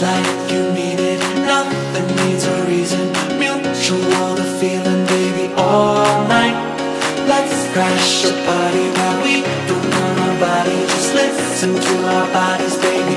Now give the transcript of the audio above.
Like you needed nothing needs a reason. Mutual the feeling, baby, all night. Let's crash a party while we don't know nobody. Just listen to our bodies, baby,